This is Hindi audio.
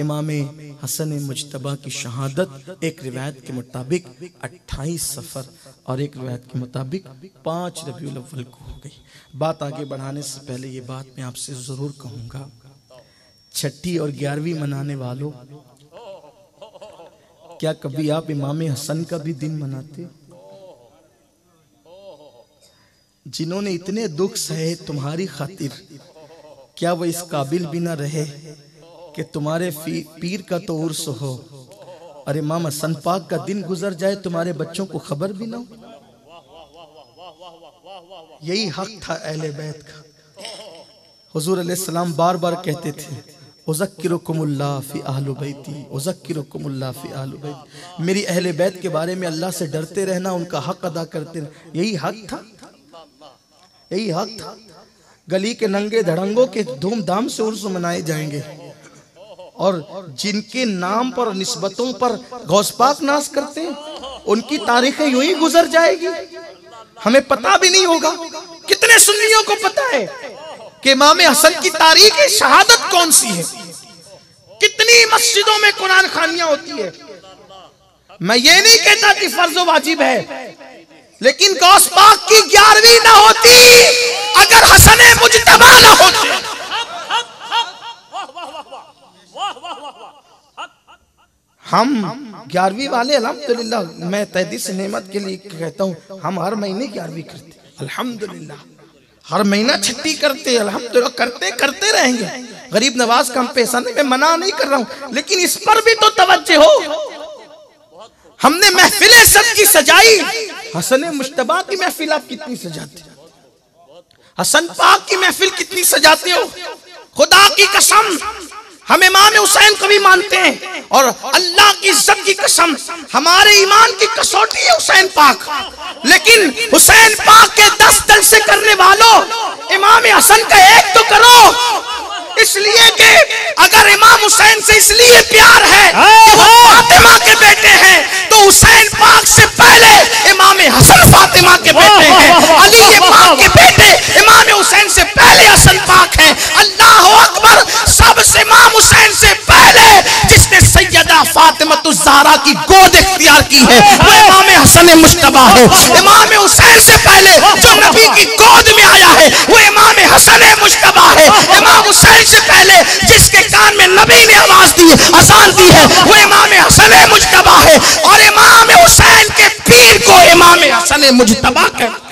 इमाम हसन मुजतबा की शहादत एक रिवायत के मुताबिक 28 सफ़र और एक रिवायत के मुताबिक पाँच रबी अव्वल को हो गई। बात आगे बढ़ाने से पहले ये बात मैं आपसे ज़रूर कहूँगा, छठी और ग्यारहवीं मनाने वालों, क्या कभी आप इमाम हसन का भी दिन मनाते? जिन्होंने इतने दुख सहे तुम्हारी खातिर, क्या वो इस काबिल भी ना रहे? कि तुम्हारे पीर का तो उर्स हो। अरे मामा हसन पाक का दिन गुजर जाए, तुम्हारे बच्चों को खबर भी ना हो। यही हक था अहले बैत का। हुजूर सलाम बार बार कहते थे मेरी अहले बैत के बारे में अल्लाह से डरते रहना, उनका हक अदा करते रहना, यही हक था। यही हक था। गली के नंगे धड़ंगों के धूमधाम से उर्स मनाए जाएँगे। और जिनके नाम पर निस्बतों पर गौसपाक नाश करते हैं, उनकी तारीखें यूँ ही गुजर जाएगी। हमें पता भी नहीं होगा। कितने सुन्नियों को पता है कि इमाम हसन की तारीख शहादत कौन सी है? कितनी मस्जिदों में कुरान खानियाँ होती है? मैं ये नहीं कहता कि फ़र्ज़ वाजिब है, लेकिन गौस पाक की ग्यारहवीं ना होती, अगर हसन मुजतबा ना होते। हम ग्यारहवीं वाले, अल्हम्दुलिल्लाह, मैं तहदीस नेमत के लिए कहता हूँ, हम हर महीने ग्यारहवीं करते अल्हम्दुलिल्लाह। हर महीना छुट्टी करते, अल्हम्दुलिल्लाह, करते करते रहेंगे। गरीब नवाज़ का हम पैसा नहीं, मैं मना नहीं कर रहा हूँ, लेकिन इस पर भी तो तवज्जो हो। हमने महफिलें सबकी सजाई। हसन मुश्तबा की महफिल आप कितनी सजाते हसन पाक की महफिल कितनी सजाते हो? खुदा की कसम हम इमाम हुसैन को भी मानते हैं। और अल्लाह की इज़्ज़त की कसम, हमारे ईमान की कसौटी है हुसैन पाक। लेकिन हुसैन पाक के दस दल से करने वालों, इमाम हसन का एक तो करो। इसलिए कि अगर इमाम हुसैन से इसलिए प्यार है इख्तियार की है। वो इमाम हसन मुश्तबा है। इमाम हुसैन से पहले जो नबी की गोद में आया है, वो इमाम हसन मुश्तबा है। इमाम हुसैन से पहले जिसके कान में नबी ने आवाज़ दी आसान दी है, वो इमाम हसन मुश्तबा है। और इमाम हुसैन के पीर को इमाम हसन मुश्तबा कहते